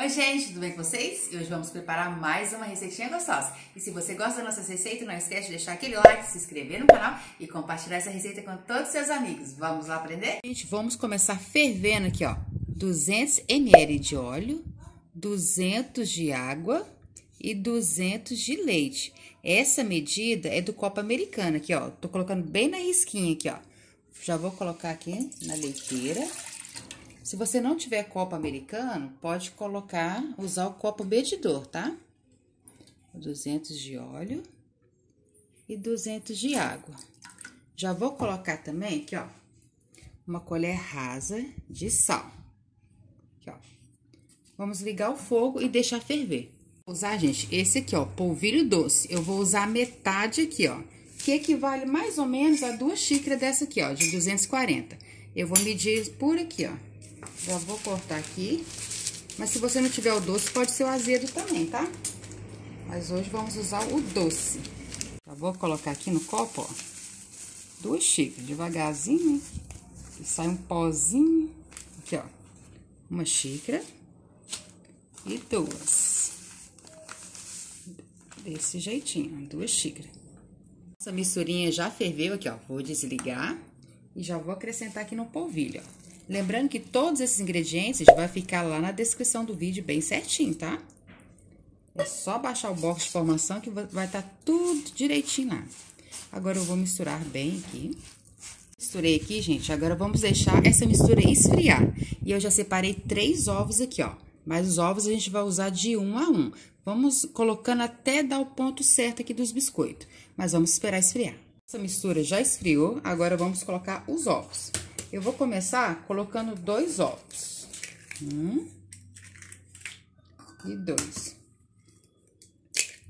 Oi gente, tudo bem com vocês? E hoje vamos preparar mais uma receitinha gostosa. E se você gosta da nossa receita, não esquece de deixar aquele like, se inscrever no canal e compartilhar essa receita com todos os seus amigos. Vamos lá aprender? Gente, vamos começar fervendo aqui, ó. 200 ml de óleo, 200 de água e 200 de leite. Essa medida é do copo americano aqui, ó. Tô colocando bem na risquinha aqui, ó. Já vou colocar aqui na leiteira. Se você não tiver copo americano, pode colocar, usar o copo medidor, tá? 200 de óleo e 200 de água. Já vou colocar também aqui, ó, uma colher rasa de sal. Aqui, ó. Vamos ligar o fogo e deixar ferver. Vou usar, gente, esse aqui, ó, polvilho doce. Eu vou usar metade aqui, ó, que equivale mais ou menos a duas xícaras dessa aqui, ó, de 240. Eu vou medir por aqui, ó. Já vou cortar aqui. Mas se você não tiver o doce, pode ser o azedo também, tá? Mas hoje vamos usar o doce. Já vou colocar aqui no copo, ó. Duas xícaras, devagarzinho, que sai um pozinho. Aqui, ó. Uma xícara e duas. Desse jeitinho, duas xícaras. Essa misturinha já ferveu aqui, ó. Vou desligar e já vou acrescentar aqui no polvilho, ó. Lembrando que todos esses ingredientes vai ficar lá na descrição do vídeo bem certinho, tá? É só baixar o box de formação que vai estar tá tudo direitinho lá. Agora eu vou misturar bem aqui. Misturei aqui, gente. Agora vamos deixar essa mistura esfriar. E eu já separei três ovos aqui, ó. Mas os ovos a gente vai usar de um a um. Vamos colocando até dar o ponto certo aqui dos biscoitos. Mas vamos esperar esfriar. Essa mistura já esfriou, agora vamos colocar os ovos. Eu vou começar colocando dois ovos. Um e dois.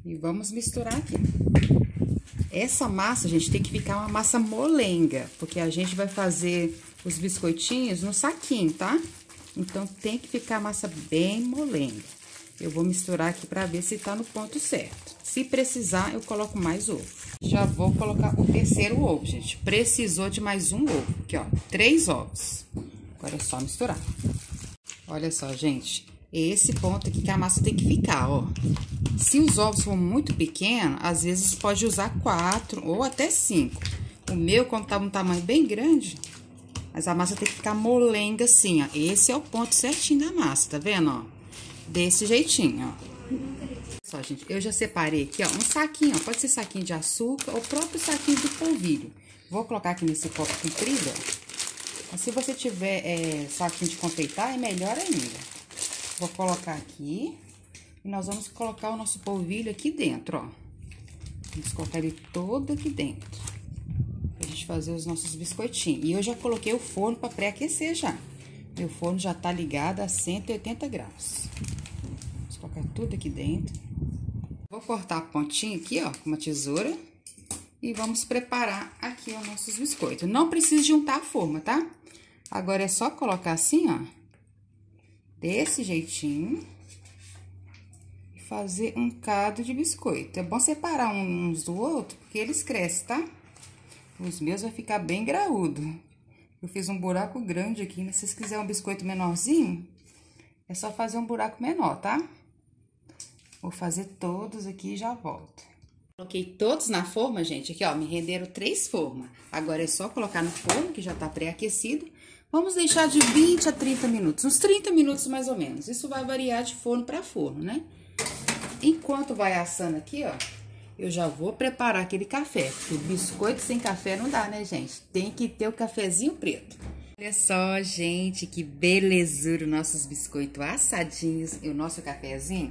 E vamos misturar aqui. Essa massa, gente, tem que ficar uma massa molenga, porque a gente vai fazer os biscoitinhos no saquinho, tá? Então, tem que ficar a massa bem molenga. Eu vou misturar aqui pra ver se tá no ponto certo. Se precisar, eu coloco mais ovo. Já vou colocar o terceiro ovo, gente. Precisou de mais um ovo. Aqui, ó, três ovos. Agora é só misturar. Olha só, gente. Esse ponto aqui que a massa tem que ficar, ó. Se os ovos for muito pequenos, às vezes pode usar quatro ou até cinco. O meu, como tá um tamanho bem grande, mas a massa tem que ficar molenga assim, ó. Esse é o ponto certinho da massa, tá vendo, ó? Desse jeitinho, ó. Só, gente, eu já separei aqui, ó, um saquinho, ó, pode ser saquinho de açúcar ou próprio saquinho do polvilho. Vou colocar aqui nesse copo comprido, ó. Se você tiver é, saquinho de confeitar, é melhor ainda. Vou colocar aqui e nós vamos colocar o nosso polvilho aqui dentro, ó. Vamos colocar ele todo aqui dentro. Pra gente fazer os nossos biscoitinhos. E eu já coloquei o forno pra pré-aquecer já. Meu forno já tá ligado a 180 graus. Colocar tudo aqui dentro. Vou cortar a pontinha aqui, ó, com uma tesoura. E vamos preparar aqui os nossos biscoitos. Não precisa juntar a forma, tá? Agora é só colocar assim, ó. Desse jeitinho. E fazer um cado de biscoito. É bom separar uns do outro, porque eles crescem, tá? Os meus vai ficar bem graúdo. Eu fiz um buraco grande aqui, mas se vocês quiserem um biscoito menorzinho, é só fazer um buraco menor, tá? Vou fazer todos aqui e já volto. Coloquei todos na forma, gente. Aqui, ó, me renderam três formas. Agora é só colocar no forno, que já tá pré-aquecido. Vamos deixar de 20 a 30 minutos, uns 30 minutos mais ou menos. Isso vai variar de forno para forno, né? Enquanto vai assando aqui, ó, eu já vou preparar aquele café. Porque biscoito sem café não dá, né, gente? Tem que ter o cafezinho preto. Olha só, gente, que belezura nossos biscoitos assadinhos e o nosso cafezinho.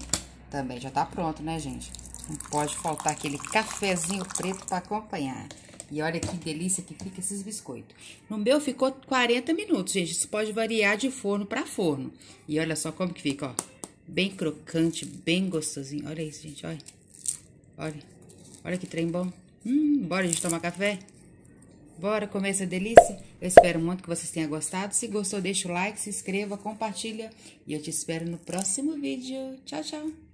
Também já tá pronto, né, gente? Não pode faltar aquele cafezinho preto para acompanhar. E olha que delícia que fica esses biscoitos. No meu ficou 40 minutos, gente. Isso pode variar de forno para forno. E olha só como que fica, ó. Bem crocante, bem gostosinho. Olha isso, gente, olha. Olha. Olha que trem bom. Hum, bora a gente tomar café? Bora comer essa delícia? Eu espero muito que vocês tenham gostado. Se gostou, deixa o like, se inscreva, compartilha. E eu te espero no próximo vídeo. Tchau, tchau.